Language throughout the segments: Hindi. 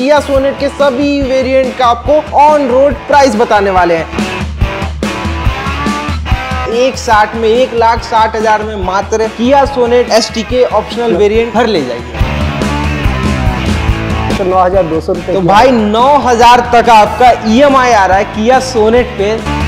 किया सोनेट के सभी वेरिएंट का आपको ऑन रोड प्राइस बताने वाले हैं। एक साठ में एक लाख साठ हज़ार में मात्र किया Sonet S K optional variant घर ले जाइए। तो नौ हज़ार दो सौ रुपए तो भाई नौ हज़ार तक आपका ईएमआई आ रहा है किया सोनेट पे।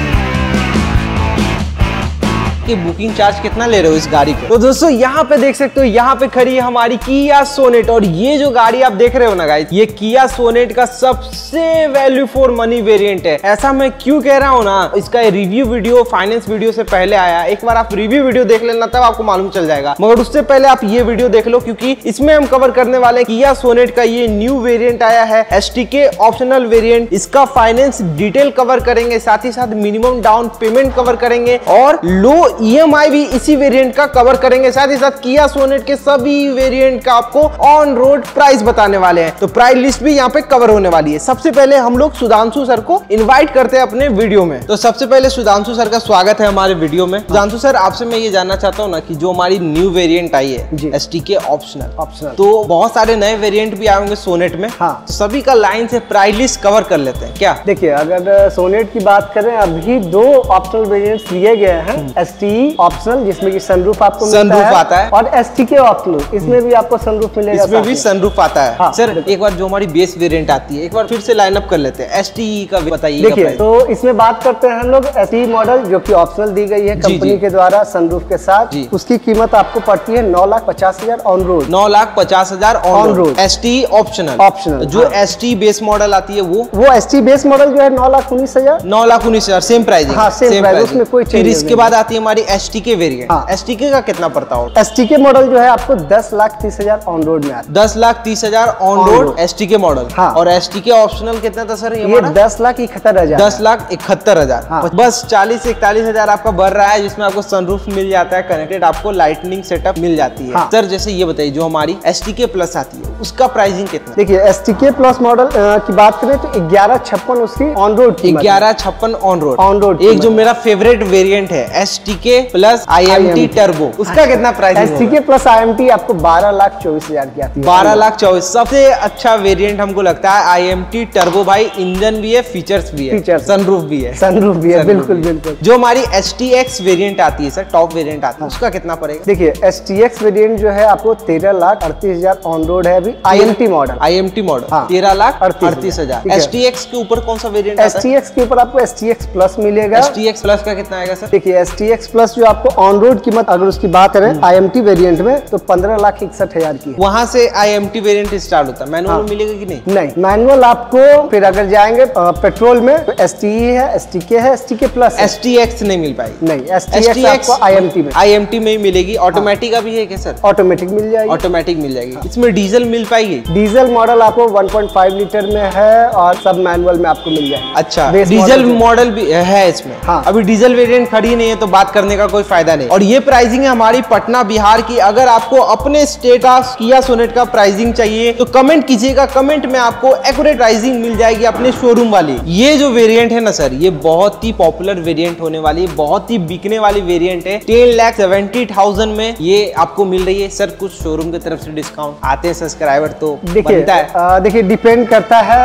कि बुकिंग चार्ज कितना ले रहे हो इस गाड़ी पे तो दोस्तों, यहाँ पे देख सकते हो, यहाँ पे खड़ी है हमारी किया सोनेट और ये जो गाड़ी आप देख रहे हो ना गाइस ये किया सोनेट का सबसे वैल्यू फॉर मनी वेरियंट है। ऐसा मैं क्यों कह रहा हूँ ना, इसका रिव्यू वीडियो फाइनेंस वीडियो से पहले आया एक बार आप रिव्यू वीडियो देख लेना, तब आपको मालूम चल जाएगा। मगर उससे पहले आप ये वीडियो देख लो, क्योंकि इसमें हम कवर करने वाले किया सोनेट का ये न्यू वेरियंट आया है एस के ऑप्शनल वेरियंट इसका फाइनेंस डिटेल कवर करेंगे, साथ ही साथ मिनिमम डाउन पेमेंट कवर करेंगे और लो ईएमआई भी इसी वेरिएंट का कवर करेंगे। साथ ही साथ किया सोनेट के सभी वेरिएंट का आपको ऑन रोड प्राइस बताने वाले हैं। तो प्राइस लिस्ट भी यहाँ पे कवर होने वाली है। सबसे पहले हम लोग सुधांशु सर को इनवाइट करते हैं अपने वीडियो में। तो सबसे पहले सुधांशु सर का स्वागत है हमारे वीडियो में। सुधांशु सर आपसे मैं ये जानना चाहता हूँ ना कि जो हमारी न्यू वेरियंट आई है S T K optional Optional। तो बहुत सारे नए वेरिएंट भी आए होंगे सोनेट में। हाँ। तो सभी का लाइन से प्राइस लिस्ट कवर कर लेते हैं। क्या? देखिए अगर सोनेट की बात करें अभी दो ऑप्शनल वेरियंट दिए गए हैं एस टी ऑप्शनल जिसमें कि सनरूफ आपको है आता है। और एस टी के ऑप्शनल इसमें भी आपको सनरूफ मिलेगा इसमें भी सनरूफ आता है। हाँ, सर एक बार जो हमारी बेस वेरिएंट आती है एक बार फिर से लाइन अप कर लेते हैं। एस टी का बताइए देखिए तो इसमें बात करते हैं हम लोग एस टी मॉडल जो की ऑप्शनल दी गई है कंपनी के द्वारा सनरूफ के साथ। उसकी कीमत आपको पड़ती है नौ लाख पचास हज़ार ऑन रोड नौ लाख पचास हज़ार on road S T optional Optional, जो। एस टी बेस मॉडल आती है वो? वो एस टी बेस मॉडल जो है नौ लाख उन्नीस हज़ार। नौ लाख उन्नीस हज़ार सेम प्राइस हाँ, same price, उसमें कोई फिर इसके बाद आती है हमारी एस टी के वेरियंट हाँ। एस टी के का कितना पड़ता होगा? एस टी के मॉडल जो है आपको दस लाख तीस हज़ार ऑन रोड में दस लाख तीस हज़ार on road S T K model हाँ। और एस टी के ऑप्शनल कितना था सर ये दस लाख इकहत्तर हज़ार। दस लाख इकहत्तर हज़ार। हाँ। बस चालीस इकतालीस हज़ार आपका बढ़ रहा है जिसमें आपको सनरूफ मिल जाता है कनेक्टेड आपको लाइटनिंग सेटअप मिल जाती है। हाँ। सर जैसे ये बताइए जो हमारी एस टी के प्लस आती है उसका प्राइसिंग कितना? देखिए S T K plus model की बात करें तो ग्यारह छप्पन उसकी ऑन रोड ग्यारह छप्पन ऑन रोड ऑन रोड एक जो मेरा फेवरेट वेरिएंट है S T K plus I M T turbo उसका कितना price S T pricing K plus I M T आपको बारह लाख चौबीस हज़ार की आती है। बारह लाख चौबीस। सबसे अच्छा वेरिएंट हमको लगता है आई एम टी टर्बो भाई इंजन भी है फीचर्स भी है Features। सनरूफ भी है। सनरूफ भी है बिल्कुल भी है। बिल्कुल। जो हमारी एस टी एक्स वेरियंट आती है सर टॉप वेरियंट आती है उसका कितना पड़ेगा? देखिए एस टी एक्स वेरियंट जो है आपको तेरह लाख अड़तीस हज़ार ऑन रोड है अभी I M T model I M T model. तेरह लाख अड़तीस हज़ार। एस टी एक्स के ऊपर कौन सा वेरियंट एस टी एक्स के ऊपर आपको एस टी एक्स प्लस मिलेगा। एस टी एक्स प्लस का कितना आएगा सर देखिए एस टी एक्स प्लस जो आपको ऑन रोड कीमत अगर उसकी बात करें आई एम टी वेरियंट में तो पंद्रह लाख इकसठ हज़ार की वहाँ से I M T variant start होता है। मैनुअल हाँ। मिलेगा कि नहीं? नहीं मैनुअल आपको फिर अगर जाएँगे पेट्रोल में तो एस टी है एस टी के है S T K plus S T X नहीं मिल पाएगी नहीं एस टी एक्स आपको आई एम टी में। आई एम टी में ही मिलेगी। ऑटोमेटिक अभी भी है क्या सर? ऑटोमेटिक मिल जाएगी। ऑटोमेटिक मिल जाएगी। इसमें डीजल मिल पाएगी डीजल मॉडल आपको 1.5 लीटर में है और सब मैनुअल में आपको मिल जाएगा। अच्छा डीजल है। मॉडल भी है इसमें। हाँ। अभी डीजल वेरियंट खड़ी नहीं है तो बात करने का कोई फ़ायदा नहीं। और ये प्राइसिंग है हमारी पटना बिहार की। अगर आपको अपने स्टेट का किया सोनेट का प्राइसिंग चाहिए तो कमेंट कीजिएगा। कमेंट में आपको एक्यूरेट प्राइसिंग मिल जाएगी अपने शोरूम वाली। ये जो वेरिएंट है ना सर ये बहुत ही पॉपुलर वेरिएंट होने वाली है बहुत ही बिकने वाली वेरिएंट है। टेन लैख सेवेंटी थाउज़ेंड में ये आपको मिल रही है। सर कुछ शोरूम की तरफ़ से डिस्काउंट आते हैं सब्सक्राइबर तो देखिए है। देखिए डिपेंड करता है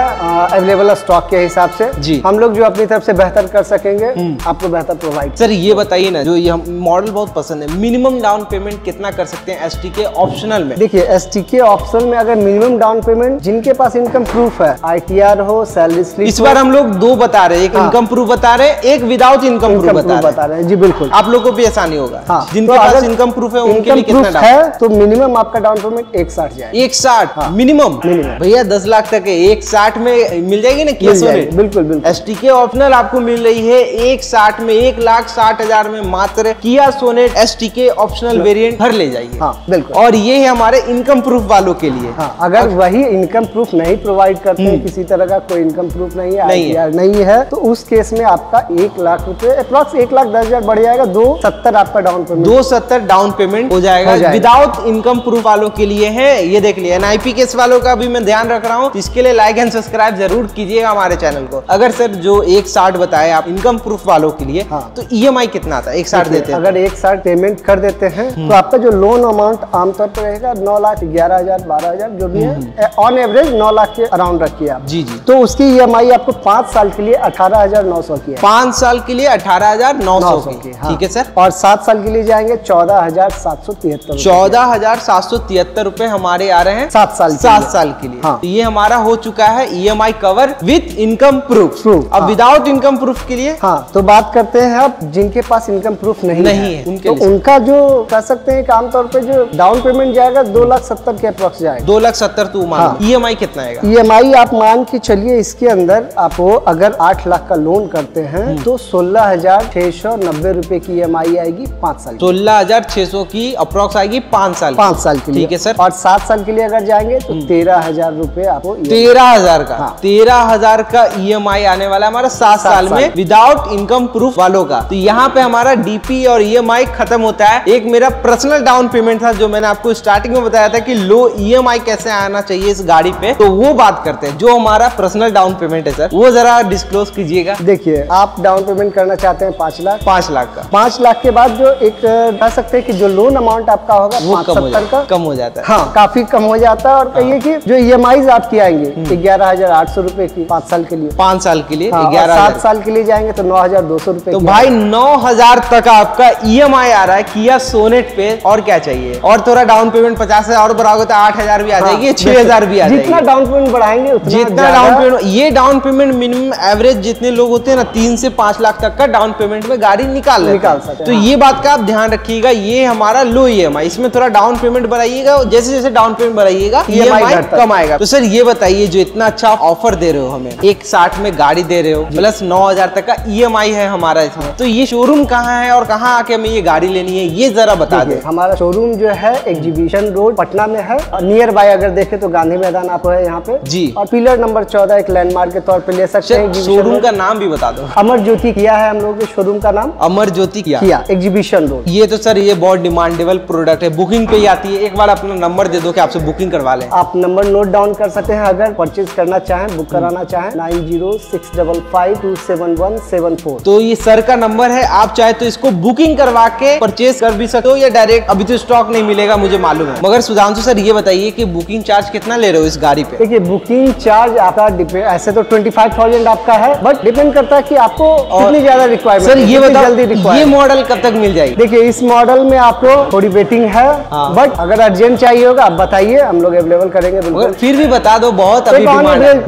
अवेलेबल स्टॉक के हिसाब से। जी। हम लोग जो अपनी तरफ़ से बेहतर कर सकेंगे आपको बेहतर प्रोवाइड सर ये बताइए ना जो ये हम मॉडल बहुत पसंद है। मिनिमम डाउन पेमेंट कितना कर सकते हैं एस के ऑप्शनल में? देखिए एस टी के ऑप्शन में अगर मिनिमम डाउन पेमेंट जिनके पास इनकम प्रूफ है आई टी आर हो सैलरी स्लिप इस बार हम लोग दो बता रहे हैं। एक हाँ। इनकम प्रूफ बता रहे हैं एक विदाउट इनकम प्रूफ बता रहे हैं। जी बिल्कुल। आप लोग को भी आसानी होगा। हाँ। जिनके तो पास इनकम प्रूफ है उनके लिए कितना डाउन है तो मिनिमम आपका डाउन पेमेंट एक साठ जाएगा। एक साठ? हाँ। मिनिमम भैया दस लाख तक है। एक साठ में मिल जाएगी ना? जाएगी, बिल्कुल बिल्कुल। एस टी के ऑप्शनल आपको मिल रही है। एक साठ में एक लाख साठ हज़ार में मात्र Kia Sonet S T K optional variant घर ले जाइए। हाँ बिल्कुल। और ये है हमारे इनकम प्रूफ वालों के लिए। हाँ अगर वही इनकम प्रूफ नहीं प्रोवाइड करते हैं किसी तरह का कोई इनकम प्रूफ नहीं है हम्म। नहीं है। नहीं है तो उस केस में आपका एक लाख रुपए अप्रॉक्स एक लाख दस हज़ार बढ़ जाएगा दो सत्तर आपका डाउन पेमेंट दो सत्तर डाउन पेमेंट हो जाएगा। विदाउट इनकम प्रूफ वालों के लिए है ये देख लिया। एनआईपी केस वालों का भी मैं ध्यान रख रहा हूँ इसके लिए लाइक एंड सब्सक्राइब ज़रूर कीजिएगा हमारे चैनल को। अगर सर जो एक साठ बताए आप इनकम प्रूफ वालों के लिए हाँ। तो ईएमआई कितना आता है? एक साथ देते हैं। अगर एक साथ पेमेंट कर देते हैं तो आपका जो लोन अमाउंट आमतौर पर रहेगा नौ लाख ग्यारह हज़ार बारह हज़ार जो भी है ऑन एवरेज नौ लाख के अराउंड रखिए आप। जी जी। तो उसकी ईएमआई आपको पाँच साल के लिए अठारह हज़ार नौ सौ की है। पाँच साल के लिए अठारह हज़ार नौ सौ की। हाँ। ठीक है सर? और सात साल के लिए जाएँगे चौदह हज़ार सात सौ तिहत्तर चौदह हज़ार सात सौ तिहत्तर रूपए हमारे आ रहे हैं सात साल के सात। साल के लिए। हाँ। तो ये हमारा हो चुका है EMI cover with income proof Proof, अब। विदाउट इनकम प्रूफ के लिए? हाँ तो बात करते हैं अब जिनके पास इनकम प्रूफ नहीं, नहीं है, है। उनके तो। उनका जो कह सकते हैं आमतौर पे जो डाउन पेमेंट जाएगा दो लाख सत्तर के अप्रोक्स जाएगा दो लाख सत्तर तू। मान ईएमआई कितना आएगा ई आप मान के चलिए इसके अंदर आप वो अगर आठ लाख का लोन करते हैं हम्म। तो सोलह हज़ार छह सौ नब्बे रूपए की ई एम आई आएगी पाँच साल सोलह हज़ार छह सौ की अप्रोक्स आएगी पाँच साल पाँच साल के लिए ठीक है सर और सात साल के लिए अगर जाएँगे तो तेरह हज़ार रूपए आपको तेरह हज़ार का हाँ। तेरह हज़ार का ईएमआई आने वाला है हमारा सात सात साल साल। में विदाउट इनकम प्रूफ वालों का तो यहाँ पे हमारा डीपी और ईएमआई खत्म होता है। एक मेरा पर्सनल डाउन पेमेंट था जो मैंने आपको स्टार्टिंग में बताया था कि लो ईएमआई कैसे आना चाहिए इस गाड़ी पे। तो वो बात करते हैं जो हमारा पर्सनल डाउन पेमेंट है सर वो जरा डिस्क्लोज कीजिएगा। देखिए आप डाउन पेमेंट करना चाहते हैं पाँच लाख? पाँच लाख का। पाँच लाख के बाद जो एक कह सकते हैं कि जो लोन अमाउंट आपका होगा वो कम हो जाता है कम हो जाता है। हाँ काफ़ी कम हो जाता है और कहिए कि जो ई आपकी आएँगे ग्यारह हज़ार आठ सौ रूपए की पाँच साल के लिए। पाँच साल के लिए हाँ, ग्यारह सात साल के लिए जाएँगे तो नौ हज़ार दो सौ रूपए तो भाई नौ हज़ार तक आपका ईएमआई आ रहा है किया सोनेट पे और क्या चाहिए? और थोड़ा डाउन पेमेंट पचास हज़ार और बढ़ाओगे तो आठ हज़ार भी आ हाँ, जाएगी छह हज़ार भी आ जाएगी। जितना डाउन पेमेंट बढ़ाएँगे उतना जितना डाउन पेमेंट ये डाउन पेमेंट मिनिमम एवरेज जितने लोग होते हैं ना तीन से पाँच लाख तक का डाउन पेमेंट में गाड़ी निकाल निकाल सकते तो हाँ। ये बात का आप ध्यान रखिएगा ये हमारा लो ईएमआई इसमें थोड़ा डाउन पेमेंट बढ़ाइएगा जैसे जैसे डाउन पेमेंट बढ़ाइएगा ईएमआई कम आएगा तो सर ये बताइए जो इतना अच्छा ऑफ़र दे रहे हो हमें एक साठ में गाड़ी दे रहे हो प्लस नौ हज़ार तक का ईएमआई है हमारा इसमें। तो ये शोरूम कहाँ है? और कहाँ आके हमें ये गाड़ी लेनी है ये जरा बता दे। हमारा शोरूम जो है एग्जीबिशन रोड पटना में है। नियर बाय अगर देखे तो गांधी मैदान आप है यहाँ पे। जी। और पिलर नंबर चौदह एक लैंडमार्क के तौर पर ले सकते हैं शोरूम का नाम भी बता दो। अमर ज्योति किया है हम लोग शोरूम का नाम। अमर ज्योति किया। किया एग्जीबिशन रोड ये तो सर ये बहुत डिमांडेबल प्रोडक्ट है। बुकिंग पे ही आती है। एक बार अपना नंबर दे दो कि आपसे बुकिंग करवा लें। आप नंबर नोट डाउन कर सकते हैं। अगर परचेज करना चाहें बुक कराना चाहें nine zero six double five two seven one seven four तो ये सर का नंबर है। आप चाहे तो इसको बुकिंग करवा के परचेज कर भी सकते हो या डायरेक्ट अभी तो स्टॉक नहीं मिलेगा मुझे मालूम है। मगर सुधांशु सर ये बताइए कि बुकिंग चार्ज कितना ले रहे हो इस गाड़ी पे? देखिए बुकिंग चार्ज आपका ऐसे तो ट्वेंटी आपका है बट डिपेंड करता है कि आपको कितनी ज़्यादा रिक्वायरमेंट सर ये बताओ जल्दी ये मॉडल कब तक मिल जाएगी? देखिए इस मॉडल में आपको थोड़ी वेटिंग है हाँ। बट अगर अर्जेंट चाहिए होगा आप बताइए हम लोग अवेलेबल करेंगे फिर भी बता दो बहुत अभी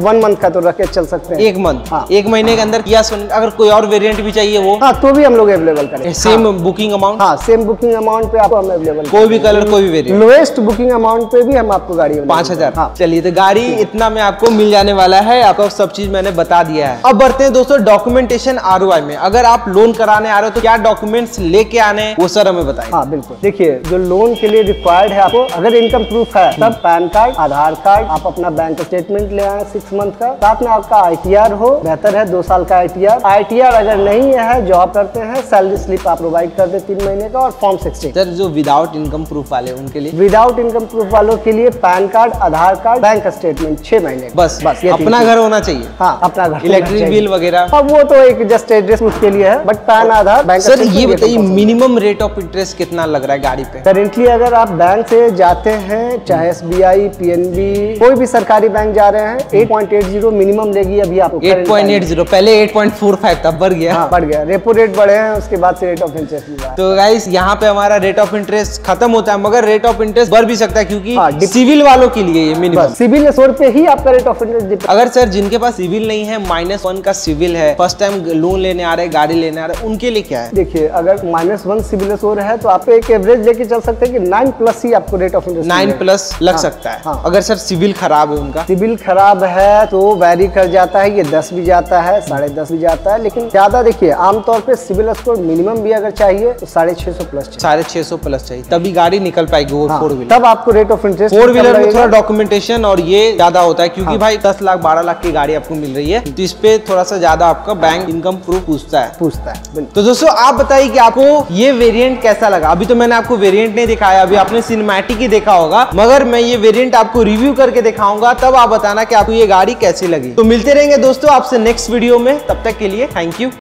वन मंथ का तो रख के चल सकते हैं। एक मंथ हाँ। एक महीने के अंदर किया सुन अगर कोई और वेरिएंट भी चाहिए वो? हाँ तो भी हम लोग अवेलेबल सेम बुकिंग अमाउंट हाँ। सेम बुकिंग अमाउंट पे आपको हम अवेलेबल कोई भी कलर कोई भी वेरिएंट लोएस्ट बुकिंग अमाउंट पे भी हम आपको गाड़ी पाँच हज़ार। हाँ। चलिए तो गाड़ी इतना में आपको मिल जाने वाला है। आपको सब चीज़ मैंने बता दिया है। अब बढ़ते हैं दोस्तों डॉक्यूमेंटेशन आर में। अगर आप लोन कराने आ रहे हो तो क्या डॉक्यूमेंट्स लेके आने वो सर हमें बताए हाँ बिल्कुल। देखिए जो लोन के लिए रिक्वायर्ड है आपको अगर इनकम प्रूफ है तब पैन कार्ड आधार कार्ड आप अपना बैंक स्टेटमेंट ले आए सिक्स मंथ का। साथ में आपका आईटीआर हो बेहतर है दो साल का आई आई अगर नहीं है जॉब करते हैं सैलरी स्लिप आप प्रोवाइड कर दे तीन महीने का और फॉर्म सिक्सटीन सर जो विदाउट इनकम प्रूफ वाले उनके लिए? विदाउट इनकम प्रूफ वालों के लिए PAN card Aadhaar card bank statement छह महीने बस बस अपना घर होना चाहिए। हाँ अपना घर इलेक्ट्रिक बिल वगैरह। अब वो तो एक जस्ट एड्रेस उसके लिए है but PAN Aadhaar bank sir ये बताइए मिनिमम रेट ऑफ़ इंटरेस्ट कितना लग रहा है गाड़ी पे? करेंटली अगर आप बैंक से जाते हैं चाहे S B I P N B कोई भी सरकारी बैंक जा रहे हैं 8.80 मिनिमम लेगी अभी आपको current time 8.80 पहले 8.45 था बढ़ गया। हाँ बढ़ गया। रेपो रेट बढ़े हैं उसके बाद से रेट ऑफ़ इंटरेस्ट तो गाइस यहाँ पे हमारा रेट ऑफ़ इंटरेस्ट खत्म होता है मगर रेट ऑफ़ इंटरेस्ट बढ़ भी सकता है क्योंकि हाँ, सिविल वालों के लिए ये मिनिमम सिविल स्कोर पे ही आपका रेट ऑफ़ इंटरेस्ट अगर सर जिनके पास सिविल नहीं है माइनस वन का सिविल है फ़र्स्ट टाइम लोन लेने आ रहे गाड़ी लेने आ रहे उनके लिए क्या है? देखिए अगर माइनस वन सिविल स्कोर है तो आप एक एवरेज लेके चल सकते हैं कि नाइन प्लस ही आपको rate of interest nine plus लग हाँ, सकता है। हाँ। अगर सर सिविल खराब है उनका। सिविल खराब है तो वैरी कर जाता है ये दस भी जाता है साढ़े दस भी जाता है लेकिन ज़्यादा देखिए आमतौर पर सिविल स्कोर मिनिमम भी अगर चाहिए तो साढ़े छह सौ प्लस साढ़े छह सौ प्लस चाहिए। तभी गाड़ी निकल पाएगी वो हाँ, फोर व्हीलर तब आपको rate of interest four wheeler में थोड़ा डॉक्यूमेंटेशन और ये ज़्यादा होता है क्योंकि भाई दस लाख बारह लाख की गाड़ी आपको मिल रही है तो इस पे थोड़ा सा ज़्यादा आपका बैंक इनकम प्रूफ पूछता है। पूछता है तो दोस्तों आप बताइए कि आपको ये वेरिएंट कैसा लगा? अभी तो मैंने आपको वेरिएंट नहीं दिखाया अभी आपने सिनेमैटिक ही देखा होगा मगर मैं ये वेरिएंट आपको रिव्यू करके दिखाऊँगा तब आप बताना कि आपको ये गाड़ी कैसी लगी। तो मिलते रहेंगे दोस्तों आपसे नेक्स्ट वीडियो में तब तक के लिए थैंक यू